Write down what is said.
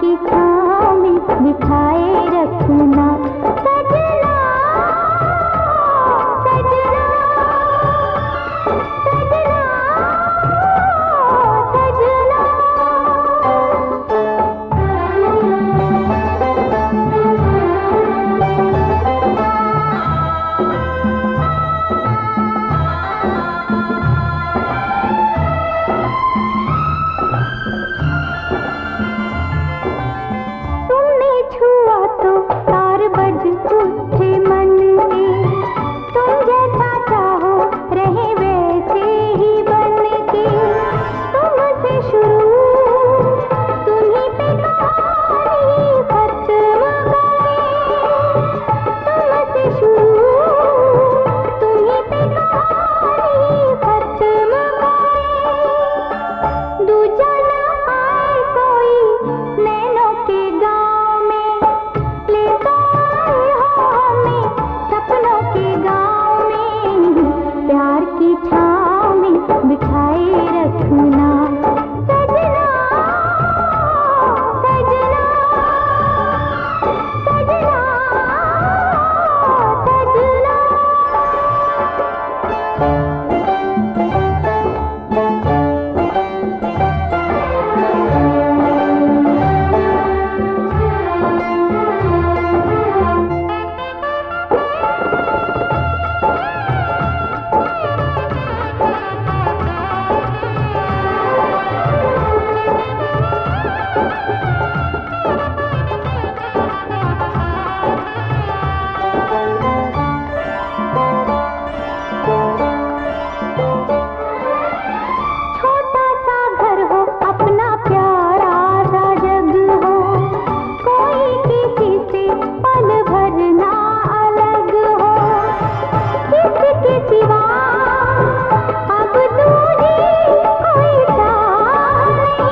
की